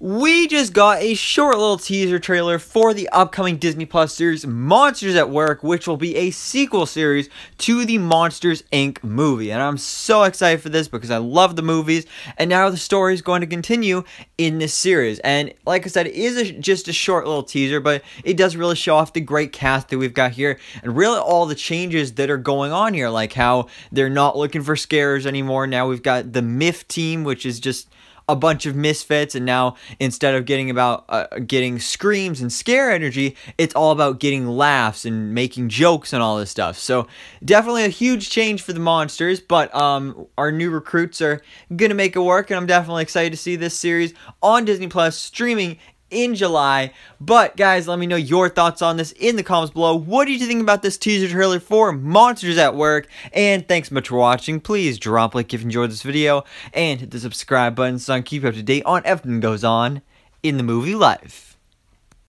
we just got a short little teaser trailer for the upcoming Disney Plus series Monsters at Work, which will be a sequel series to the Monsters Inc. movie. And I'm so excited for this because I love the movies, and now the story is going to continue in this series. And like I said, it is a, just a short little teaser, but it does really show off the great cast that we've got here and really all the changes that are going on here, like how they're not looking for scares anymore. Now we've got the MIF team, which is just a bunch of misfits and now instead of getting about uh, getting screams and scare energy it's all about getting laughs and making jokes and all this stuff. So definitely a huge change for the monsters but um our new recruits are gonna make it work and i'm definitely excited to see this series on disney plus streaming in July. But guys, let me know your thoughts on this in the comments below. What did you think about this teaser trailer for Monsters at Work? And thanks so much for watching. Please drop a like if you enjoyed this video and hit the subscribe button so I can keep up to date on everything that goes on in the movie life.